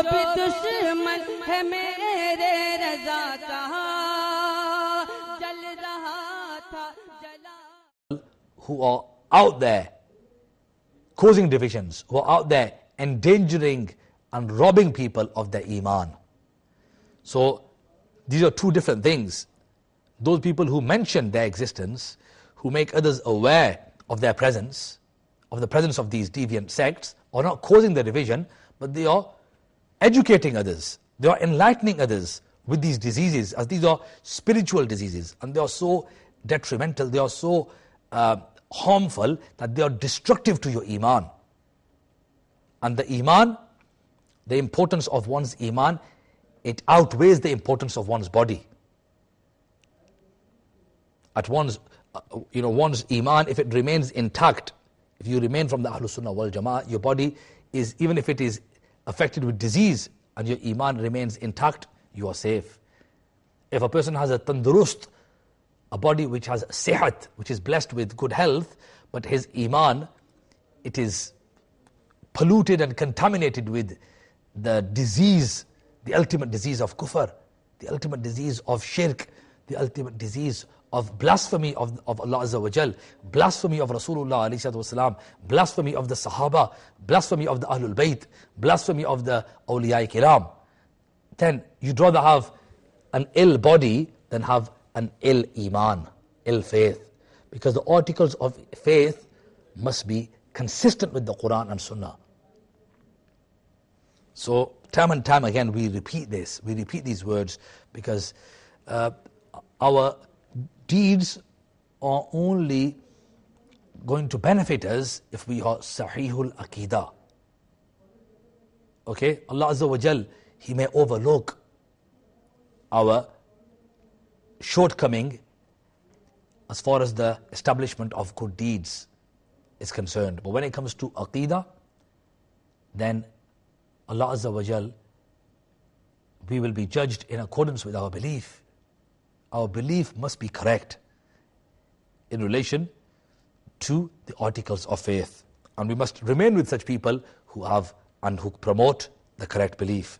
भी दुश्मन है मेरे रजा कहा जल रहा था जला who are out there causing divisions, who are out there endangering and robbing people of their iman. So these are two different things. Those people who mention their existence, who make others aware of their presence, of the presence of these deviant sects, are not causing the division, but they are educating others. They are enlightening others with these diseases, as these are spiritual diseases, and they are so detrimental, they are so uh, harmful that they are destructive to your iman. And the iman, the importance of one's iman, it outweighs the importance of one's body. At one's, uh, you know, one's iman, if it remains intact, if you remain from the Ahlul Sunnah wal Jama'ah, your body is, even if it is affected with disease and your iman remains intact, you are safe. If a person has a tandurust, a body which has sihat, which is blessed with good health, but his iman, it is polluted and contaminated with the disease, the ultimate disease of kufr, the ultimate disease of shirk, the ultimate disease of blasphemy of, of Allah Azza wa Jal, blasphemy of Rasulullah wasalam, blasphemy of the Sahaba, blasphemy of the Ahlul Bayt, blasphemy of the awliya kiram. Then you'd rather have an ill body than have an ill iman, ill faith. Because the articles of faith must be consistent with the Quran and Sunnah. So, time and time again, we repeat this. We repeat these words because uh, our deeds are only going to benefit us if we are Sahihul Aqidah. Okay? Allah Azza wa Jal, He may overlook our shortcoming as far as the establishment of good deeds is concerned. But when it comes to Aqidah, then Allah Azza wa Jal, we will be judged in accordance with our belief. Our belief must be correct in relation to the articles of faith. And we must remain with such people who have and who promote the correct belief.